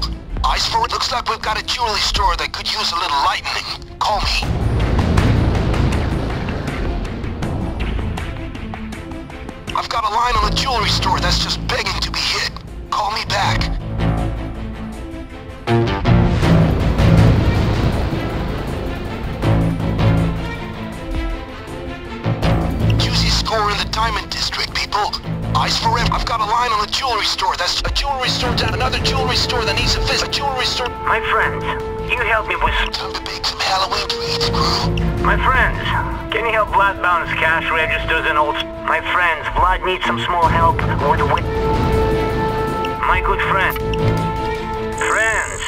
people. Eyes for it. Looks like we've got a jewelry store that could use a little lightning. Call me. I've got a line on a jewelry store that's just begging to be hit. Call me back. Juicy score in the Diamond District, people. Eyes forever. I've got a line on a jewelry store. That's a jewelry store down another jewelry store that needs a visit. A jewelry store. My friends, can you help me with... Time to bake some Halloween treats, crew. My friends, can you help Vlad balance cash registers and old... My friends, Vlad needs some small help with... with... My good friend. Friends.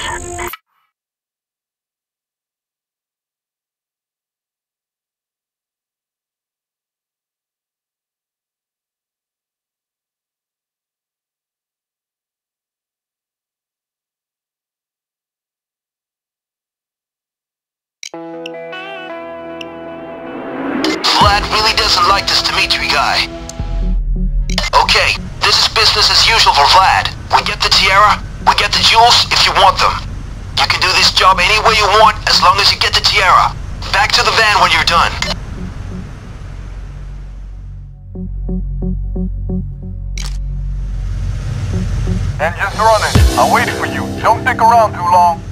Vlad really doesn't like this Dimitri guy. Okay, this is business as usual for Vlad. We get the tiara, we get the jewels if you want them. You can do this job any way you want as long as you get the tiara. Back to the van when you're done. Engine's running. I'll wait for you. Don't stick around too long.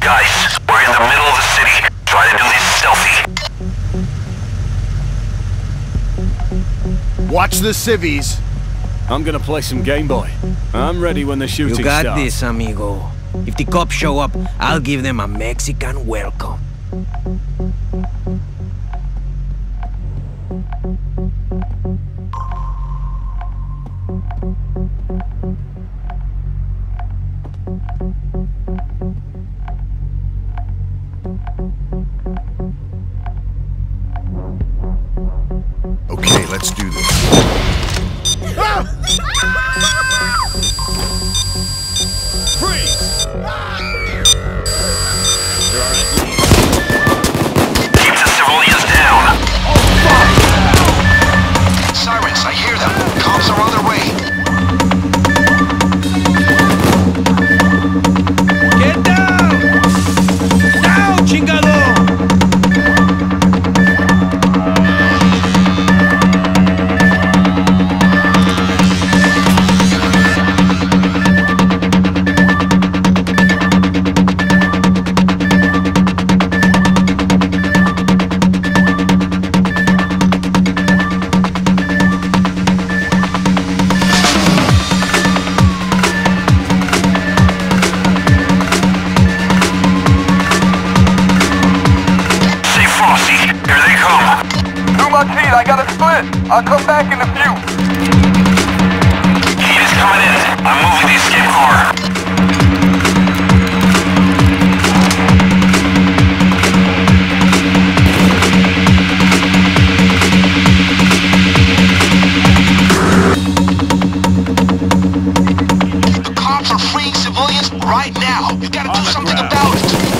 Guys, we're in the middle of the city. Try to do this stealthy. Watch the civvies. I'm gonna play some Game Boy. I'm ready when the shooting starts. You got starts. this, amigo. If the cops show up, I'll give them a Mexican welcome. Okay, got. I'll come back in a few. Heat is coming in. I'm moving the escape car. The cops are freeing civilians right now. You gotta do something about it.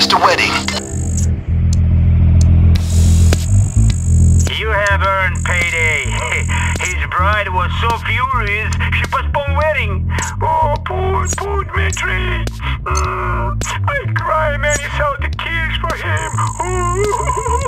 organized a wedding. You have earned payday. His bride was so furious, she postponed wedding. Oh, poor, poor Dmitri. Mm, I'd cry many salty tears for him. Ooh.